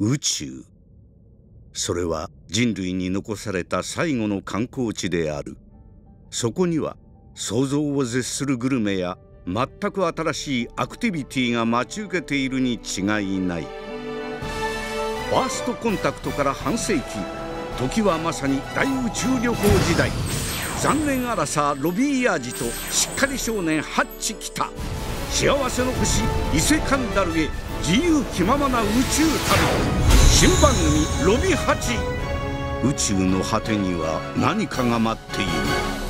宇宙。それは人類に残された最後の観光地である。そこには想像を絶するグルメや全く新しいアクティビティが待ち受けているに違いない。ファーストコンタクトから半世紀。時はまさに大宇宙旅行時代。残念アラサーロビーヤージとしっかり少年ハッチ来た。幸せの星伊勢カンダルへ。自由気ままな宇宙旅。新番組「ロビハチ」宇宙の果てには何かが待っている。